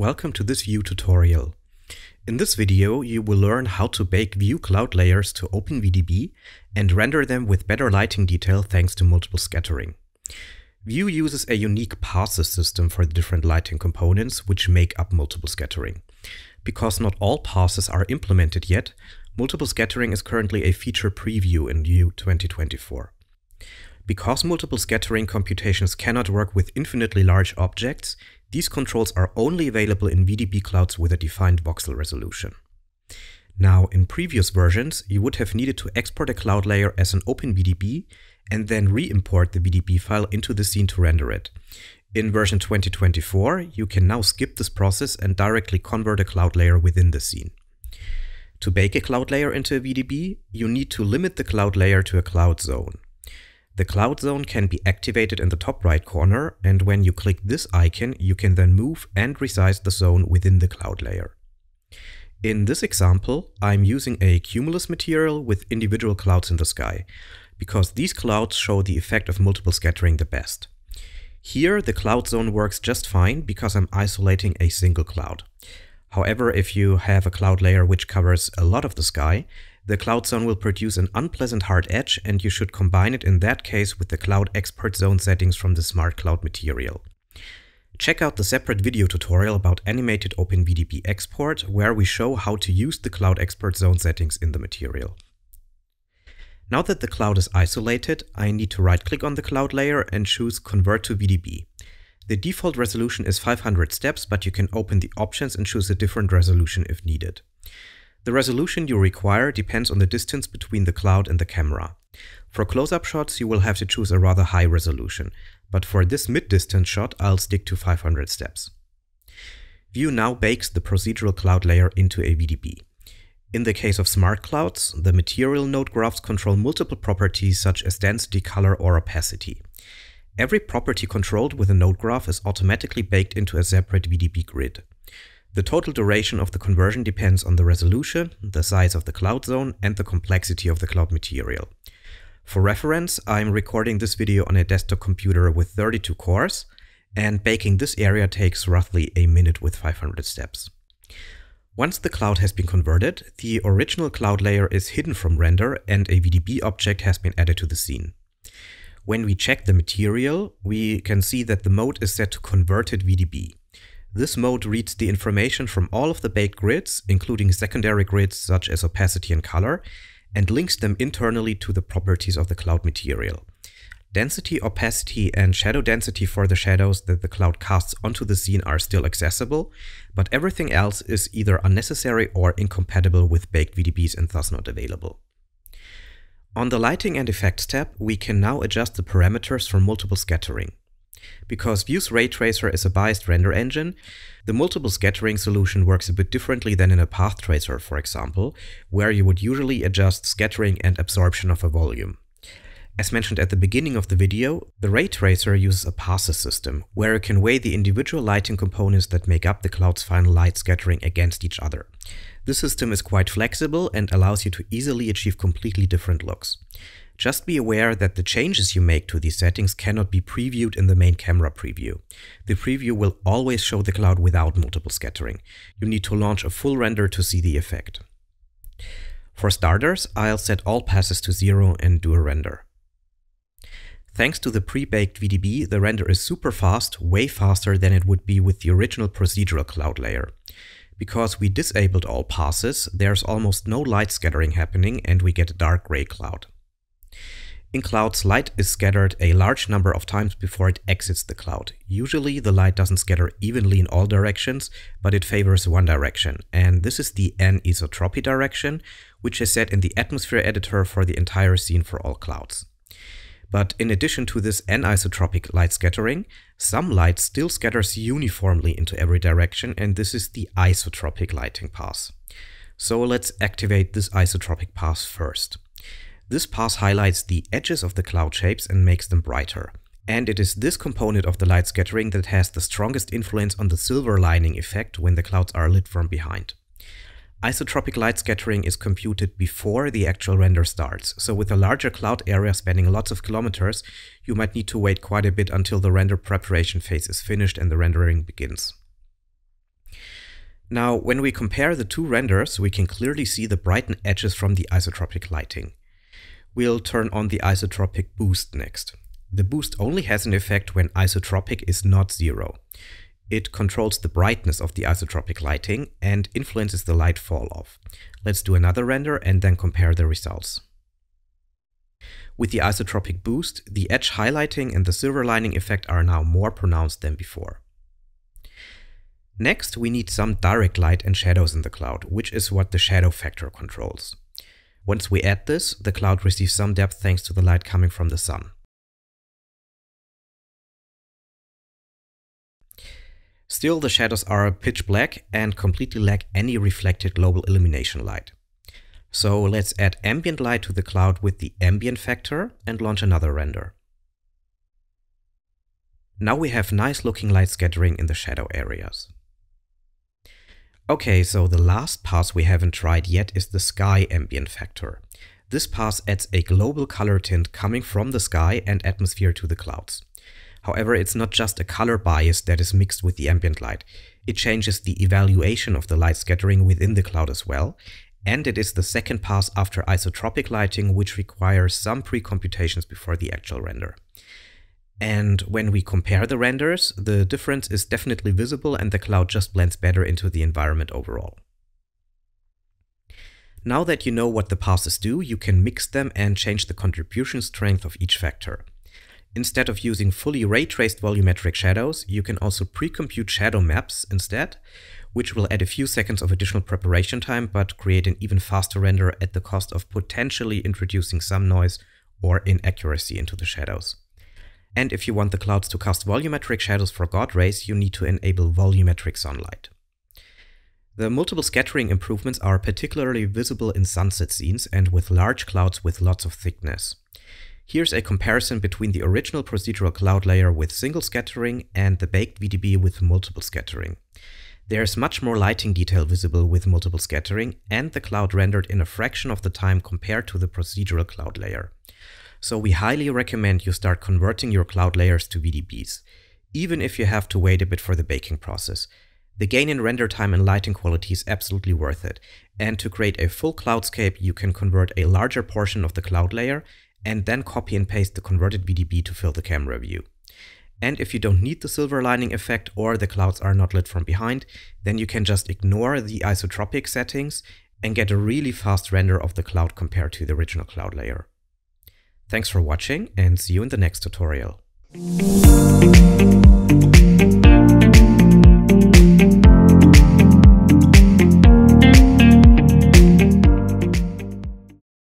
welcome to this Vue tutorial. In this video, you will learn how to bake Vue cloud layers to OpenVDB and render them with better lighting detail thanks to multiple scattering. Vue uses a unique passes system for the different lighting components which make up multiple scattering. Because not all passes are implemented yet, multiple scattering is currently a feature preview in Vue 2024. Because multiple scattering computations cannot work with infinitely large objects, these controls are only available in VDB clouds with a defined voxel resolution. Now, in previous versions, you would have needed to export a cloud layer as an OpenVDB and then re-import the VDB file into the scene to render it. In version 2024, you can now skip this process and directly convert a cloud layer within the scene. To bake a cloud layer into a VDB, you need to limit the cloud layer to a cloud zone. The cloud zone can be activated in the top right corner, and when you click this icon, you can then move and resize the zone within the cloud layer. In this example, I'm using a cumulus material with individual clouds in the sky, because these clouds show the effect of multiple scattering the best. Here, the cloud zone works just fine because I'm isolating a single cloud. However, if you have a cloud layer which covers a lot of the sky, the cloud zone will produce an unpleasant hard edge and you should combine it in that case with the cloud expert zone settings from the smart cloud material. Check out the separate video tutorial about animated OpenVDB export where we show how to use the cloud expert zone settings in the material. Now that the cloud is isolated, I need to right click on the cloud layer and choose convert to VDB. The default resolution is 500 steps, but you can open the options and choose a different resolution if needed. The resolution you require depends on the distance between the cloud and the camera. For close-up shots, you will have to choose a rather high resolution, but for this mid-distance shot, I'll stick to 500 steps. Vue now bakes the procedural cloud layer into a VDB. In the case of smart clouds, the material node graphs control multiple properties such as density, color, or opacity. Every property controlled with a node graph is automatically baked into a separate VDB grid. The total duration of the conversion depends on the resolution, the size of the cloud zone, and the complexity of the cloud material. For reference, I'm recording this video on a desktop computer with 32 cores, and baking this area takes roughly a minute with 500 steps. Once the cloud has been converted, the original cloud layer is hidden from render and a VDB object has been added to the scene. When we check the material, we can see that the mode is set to converted VDB. This mode reads the information from all of the baked grids, including secondary grids such as opacity and color, and links them internally to the properties of the cloud material. Density, opacity, and shadow density for the shadows that the cloud casts onto the scene are still accessible, but everything else is either unnecessary or incompatible with baked VDBs and thus not available. On the Lighting and Effects tab, we can now adjust the parameters for multiple scattering. Because Vue's ray tracer is a biased render engine, the multiple scattering solution works a bit differently than in a path tracer, for example, where you would usually adjust scattering and absorption of a volume. As mentioned at the beginning of the video, the ray tracer uses a passes system, where it can weigh the individual lighting components that make up the cloud's final light scattering against each other. This system is quite flexible and allows you to easily achieve completely different looks. Just be aware that the changes you make to these settings cannot be previewed in the main camera preview. The preview will always show the cloud without multiple scattering. You need to launch a full render to see the effect. For starters, I'll set all passes to zero and do a render. Thanks to the pre-baked VDB, the render is super fast, way faster than it would be with the original procedural cloud layer. Because we disabled all passes, there's almost no light scattering happening and we get a dark gray cloud. In clouds, light is scattered a large number of times before it exits the cloud. Usually the light doesn't scatter evenly in all directions, but it favors one direction. And this is the anisotropy direction, which is set in the atmosphere editor for the entire scene for all clouds. But in addition to this anisotropic light scattering, some light still scatters uniformly into every direction, and this is the isotropic lighting path. So let's activate this isotropic path first. This pass highlights the edges of the cloud shapes and makes them brighter. And it is this component of the light scattering that has the strongest influence on the silver lining effect when the clouds are lit from behind. Isotropic light scattering is computed before the actual render starts, so with a larger cloud area spanning lots of kilometers, you might need to wait quite a bit until the render preparation phase is finished and the rendering begins. Now, when we compare the two renders, we can clearly see the brightened edges from the isotropic lighting. We'll turn on the isotropic boost next. The boost only has an effect when isotropic is not zero. It controls the brightness of the isotropic lighting and influences the light fall off. Let's do another render and then compare the results. With the isotropic boost, the edge highlighting and the silver lining effect are now more pronounced than before. Next, we need some direct light and shadows in the cloud, which is what the shadow factor controls. Once we add this, the cloud receives some depth thanks to the light coming from the sun. Still, the shadows are pitch black and completely lack any reflected global illumination light. So let's add ambient light to the cloud with the ambient factor and launch another render. Now we have nice looking light scattering in the shadow areas. Okay, so the last pass we haven't tried yet is the sky ambient factor. This pass adds a global color tint coming from the sky and atmosphere to the clouds. However, it's not just a color bias that is mixed with the ambient light. It changes the evaluation of the light scattering within the cloud as well, and it is the second pass after isotropic lighting which requires some pre-computations before the actual render. And when we compare the renders, the difference is definitely visible and the cloud just blends better into the environment overall. Now that you know what the passes do, you can mix them and change the contribution strength of each factor. Instead of using fully ray-traced volumetric shadows, you can also pre-compute shadow maps instead, which will add a few seconds of additional preparation time but create an even faster render at the cost of potentially introducing some noise or inaccuracy into the shadows. And if you want the clouds to cast volumetric shadows for God rays, you need to enable volumetric sunlight. The multiple scattering improvements are particularly visible in sunset scenes and with large clouds with lots of thickness. Here's a comparison between the original procedural cloud layer with single scattering and the baked VDB with multiple scattering. There's much more lighting detail visible with multiple scattering and the cloud rendered in a fraction of the time compared to the procedural cloud layer. So we highly recommend you start converting your cloud layers to VDBs, even if you have to wait a bit for the baking process. The gain in render time and lighting quality is absolutely worth it, and to create a full cloudscape you can convert a larger portion of the cloud layer and then copy and paste the converted VDB to fill the camera view. And if you don't need the silver lining effect or the clouds are not lit from behind, then you can just ignore the isotropic settings and get a really fast render of the cloud compared to the original cloud layer. Thanks for watching and see you in the next tutorial.